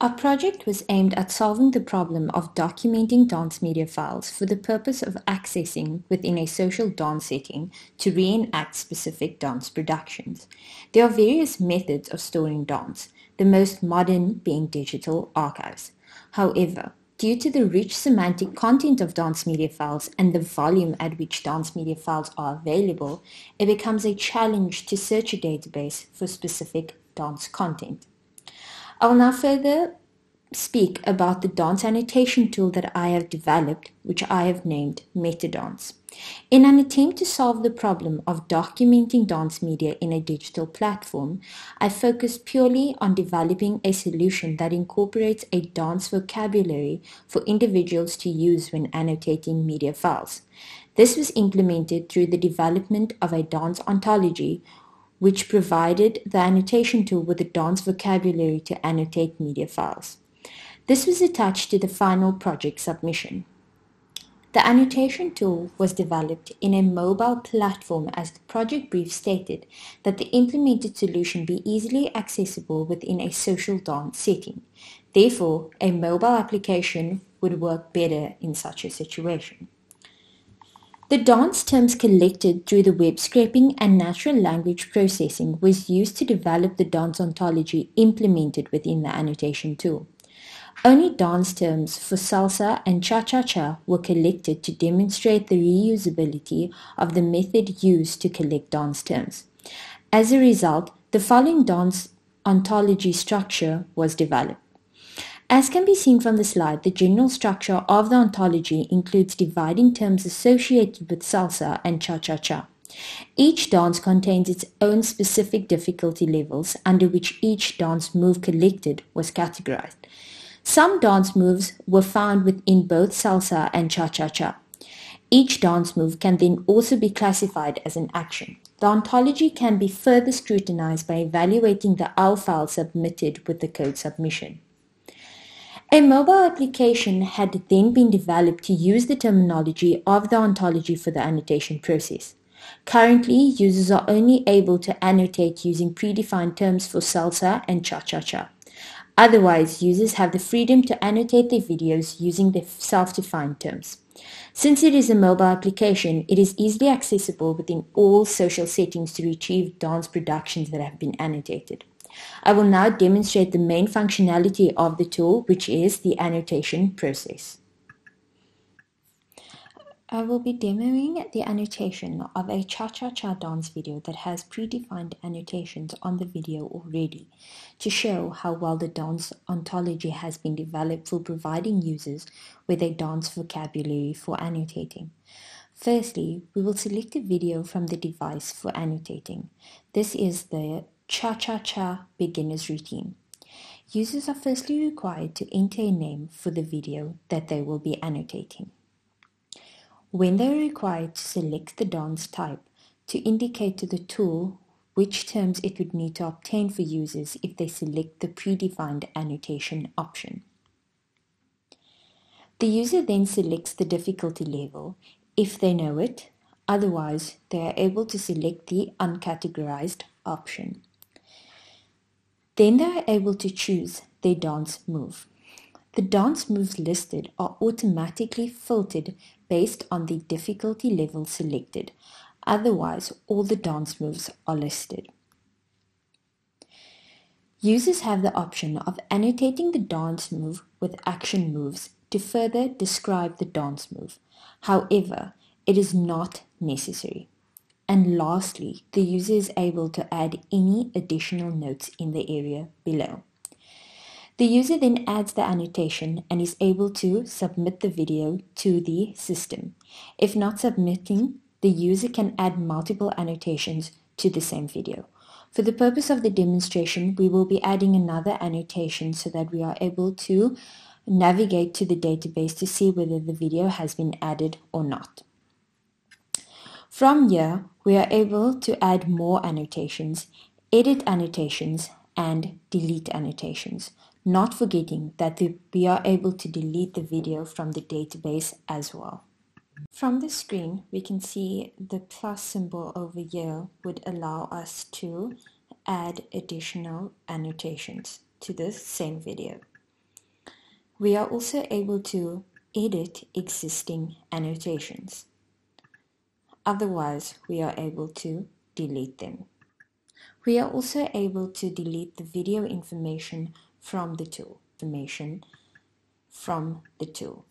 Our project was aimed at solving the problem of documenting dance media files for the purpose of accessing within a social dance setting to reenact specific dance productions. There are various methods of storing dance, the most modern being digital archives. However, due to the rich semantic content of dance media files and the volume at which dance media files are available, it becomes a challenge to search a database for specific dance content. I will now further speak about the dance annotation tool that I have developed, which I have named Metadance. In an attempt to solve the problem of documenting dance media in a digital platform, I focused purely on developing a solution that incorporates a dance vocabulary for individuals to use when annotating media files. This was implemented through the development of a dance ontology which provided the annotation tool with the dance vocabulary to annotate media files. This was attached to the final project submission. The annotation tool was developed in a mobile platform as the project brief stated that the implemented solution be easily accessible within a social dance setting. Therefore, a mobile application would work better in such a situation. The dance terms collected through the web scraping and natural language processing was used to develop the dance ontology implemented within the annotation tool. Only dance terms for salsa and cha-cha-cha were collected to demonstrate the reusability of the method used to collect dance terms. As a result, the following dance ontology structure was developed. As can be seen from the slide, the general structure of the ontology includes dividing terms associated with salsa and cha-cha-cha. Each dance contains its own specific difficulty levels under which each dance move collected was categorized. Some dance moves were found within both salsa and cha-cha-cha. Each dance move can then also be classified as an action. The ontology can be further scrutinized by evaluating the OWL file submitted with the code submission. A mobile application had then been developed to use the terminology of the ontology for the annotation process. Currently, users are only able to annotate using predefined terms for salsa and cha-cha-cha. Otherwise, users have the freedom to annotate their videos using the self-defined terms. Since it is a mobile application, it is easily accessible within all social settings to retrieve dance productions that have been annotated. I will now demonstrate the main functionality of the tool, which is the annotation process. I will be demoing the annotation of a cha-cha-cha dance video that has predefined annotations on the video already to show how well the dance ontology has been developed for providing users with a dance vocabulary for annotating. Firstly, we will select a video from the device for annotating. This is the Cha-Cha-Cha Beginner's Routine. Users are firstly required to enter a name for the video that they will be annotating. When they are required to select the dance type to indicate to the tool which terms it would need to obtain for users if they select the predefined annotation option. The user then selects the difficulty level if they know it, otherwise they are able to select the uncategorized option. Then they are able to choose their dance move. The dance moves listed are automatically filtered based on the difficulty level selected. Otherwise, all the dance moves are listed. Users have the option of annotating the dance move with action moves to further describe the dance move. However, it is not necessary. And lastly, the user is able to add any additional notes in the area below. The user then adds the annotation and is able to submit the video to the system. If not submitting, the user can add multiple annotations to the same video. For the purpose of the demonstration, we will be adding another annotation so that we are able to navigate to the database to see whether the video has been added or not. From here, we are able to add more annotations, edit annotations, and delete annotations, not forgetting that we are able to delete the video from the database as well. From the screen, we can see the plus symbol over here would allow us to add additional annotations to the same video. We are also able to edit existing annotations. Otherwise, we are able to delete them. We are also able to delete the video information from the tool, information from the tool.